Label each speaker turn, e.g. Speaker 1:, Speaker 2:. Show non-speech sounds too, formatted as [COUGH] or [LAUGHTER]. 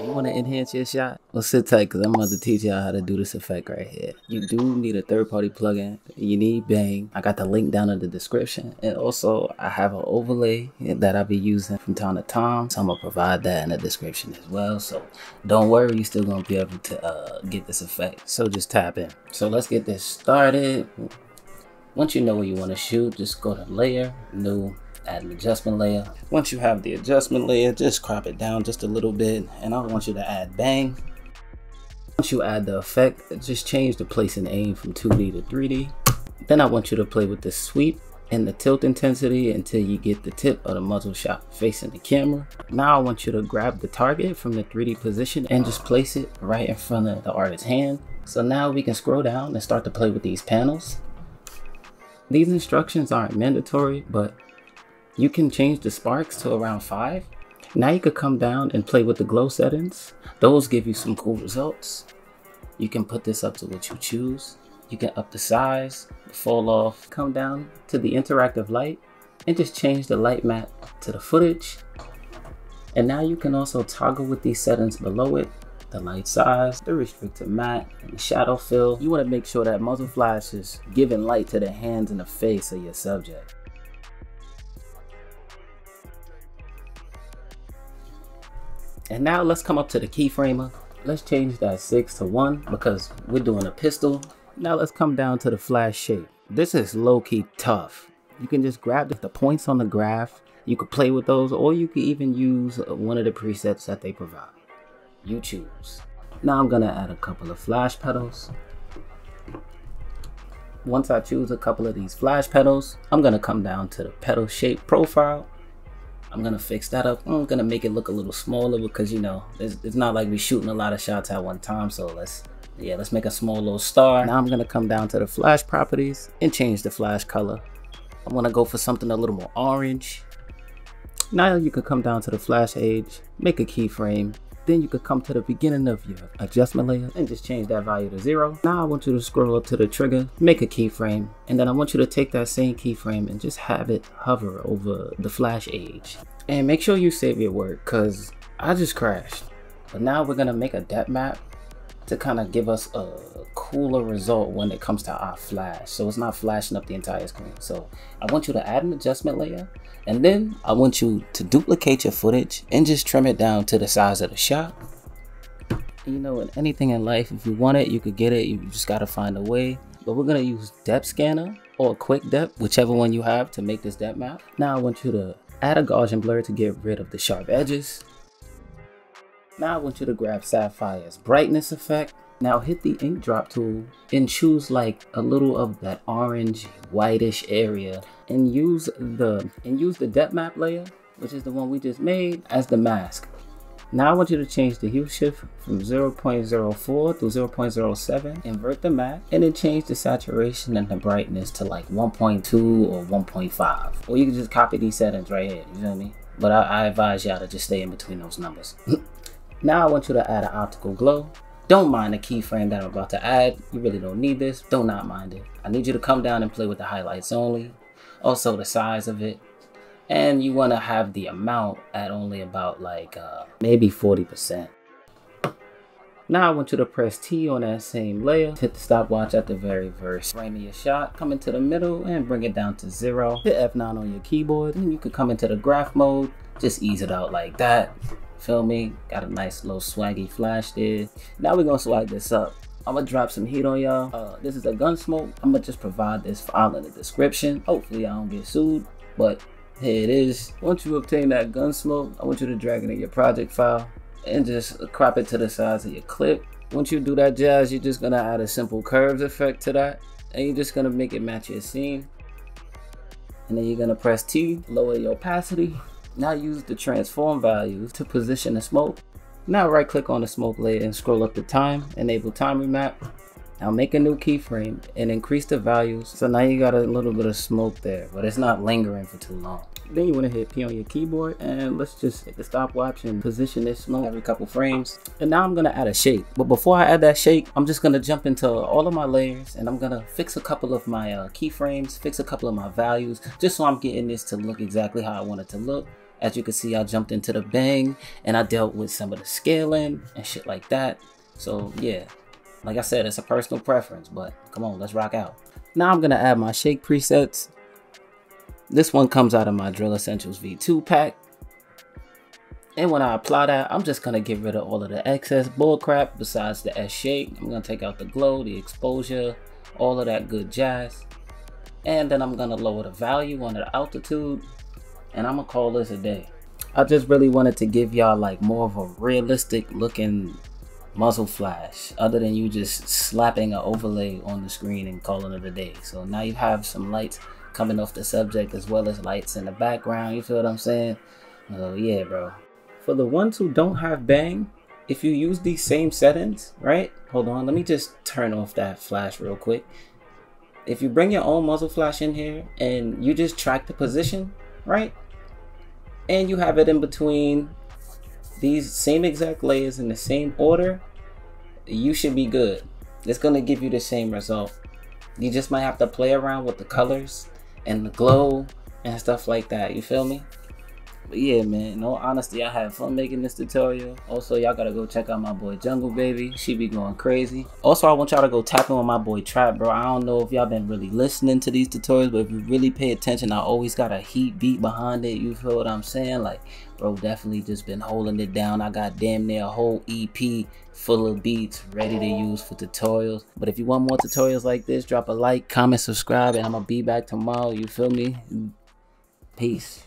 Speaker 1: You want to enhance your shot? Well, sit tight because I'm about to teach y'all how to do this effect right here. You do need a third-party plugin. You need Bang. I got the link down in the description. And also, I have an overlay that I'll be using from time to time. So I'm going to provide that in the description as well. So don't worry, you're still going to be able to uh, get this effect. So just tap in. So let's get this started. Once you know where you want to shoot, just go to Layer, New, add an adjustment layer. Once you have the adjustment layer, just crop it down just a little bit. And I want you to add bang. Once you add the effect, just change the place and aim from 2D to 3D. Then I want you to play with the sweep and the tilt intensity until you get the tip of the muzzle shot facing the camera. Now I want you to grab the target from the 3D position and just place it right in front of the artist's hand. So now we can scroll down and start to play with these panels. These instructions aren't mandatory, but you can change the sparks to around 5. Now you could come down and play with the glow settings. Those give you some cool results. You can put this up to what you choose. You can up the size, the fall off, come down to the interactive light and just change the light map to the footage. And now you can also toggle with these settings below it the light size, the restricted matte, and the shadow fill. You want to make sure that muzzle flash is giving light to the hands and the face of your subject. And now let's come up to the keyframer. Let's change that 6 to 1 because we're doing a pistol. Now let's come down to the flash shape. This is low-key tough. You can just grab the points on the graph. You could play with those or you could even use one of the presets that they provide. You choose. Now I'm gonna add a couple of flash petals. Once I choose a couple of these flash petals, I'm gonna come down to the petal shape profile I'm gonna fix that up. I'm gonna make it look a little smaller because you know it's, it's not like we're shooting a lot of shots at one time. So let's yeah, let's make a small little star. Now I'm gonna come down to the flash properties and change the flash color. I wanna go for something a little more orange. Now you can come down to the flash age, make a keyframe, then you could come to the beginning of your adjustment layer and just change that value to zero. Now I want you to scroll up to the trigger, make a keyframe, and then I want you to take that same keyframe and just have it hover over the flash age. And make sure you save your work because I just crashed. But now we're gonna make a depth map to kind of give us a cooler result when it comes to our flash. So it's not flashing up the entire screen. So I want you to add an adjustment layer and then I want you to duplicate your footage and just trim it down to the size of the shot. You know, in anything in life, if you want it, you could get it. You just gotta find a way. But we're gonna use depth scanner or quick depth, whichever one you have to make this depth map. Now I want you to add a Gaussian blur to get rid of the sharp edges. Now I want you to grab Sapphire's brightness effect. Now hit the ink drop tool and choose like a little of that orange whitish area and use the and use the depth map layer, which is the one we just made as the mask. Now I want you to change the hue shift from 0.04 to 0.07, invert the map, and then change the saturation and the brightness to like 1.2 or 1.5. Or you can just copy these settings right here, you feel me? But I, I advise y'all to just stay in between those numbers. [CLEARS THROAT] now I want you to add an optical glow. Don't mind the keyframe that I'm about to add. You really don't need this. Do not mind it. I need you to come down and play with the highlights only. Also the size of it and you want to have the amount at only about like uh, maybe 40%. Now I want you to press T on that same layer, hit the stopwatch at the very first frame of your shot, come into the middle and bring it down to zero. Hit F9 on your keyboard and you can come into the graph mode, just ease it out like that. Feel me? Got a nice little swaggy flash there. Now we're gonna swag this up. I'm gonna drop some heat on y'all. Uh, this is a Gunsmoke. I'm gonna just provide this file in the description. Hopefully I don't get sued, but here it is. Once you obtain that Gunsmoke, I want you to drag it in your project file and just crop it to the size of your clip. Once you do that jazz, you're just gonna add a simple curves effect to that and you're just gonna make it match your scene. And then you're gonna press T, lower your opacity. Now use the transform values to position the smoke. Now right click on the smoke layer and scroll up the time, enable time remap. Now make a new keyframe and increase the values. So now you got a little bit of smoke there, but it's not lingering for too long. Then you want to hit P on your keyboard and let's just hit the stopwatch and position this smoke every couple frames. And now I'm going to add a shake. But before I add that shake, I'm just going to jump into all of my layers and I'm going to fix a couple of my uh, keyframes, fix a couple of my values, just so I'm getting this to look exactly how I want it to look As you can see, I jumped into the bang and I dealt with some of the scaling and shit like that. So yeah, like I said, it's a personal preference, but come on, let's rock out. Now I'm gonna add my shake presets. This one comes out of my Drill Essentials V2 pack. And when I apply that, I'm just gonna get rid of all of the excess bullcrap besides the S shake. I'm gonna take out the glow, the exposure, all of that good jazz. And then I'm gonna lower the value on the altitude and I'm gonna call this a day. I just really wanted to give y'all like more of a realistic looking muzzle flash other than you just slapping an overlay on the screen and calling it a day. So now you have some lights coming off the subject as well as lights in the background. You feel what I'm saying? Oh yeah, bro. For the ones who don't have bang, if you use these same settings, right? Hold on, let me just turn off that flash real quick. If you bring your own muzzle flash in here and you just track the position, right? And you have it in between these same exact layers in the same order, you should be good. It's gonna give you the same result. You just might have to play around with the colors and the glow and stuff like that. You feel me? But yeah, man, no honesty, I had fun making this tutorial. Also, y'all gotta go check out my boy Jungle Baby. She be going crazy. Also, I want y'all to go tap in with my boy Trap, bro. I don't know if y'all been really listening to these tutorials, but if you really pay attention, I always got a heat beat behind it. You feel what I'm saying? Like, bro, definitely just been holding it down. I got damn near a whole EP full of beats ready to use for tutorials. But if you want more tutorials like this, drop a like, comment, subscribe, and I'm gonna be back tomorrow. You feel me? Peace.